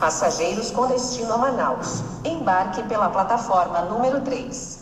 Passageiros com destino a Manaus. Embarque pela plataforma número 3.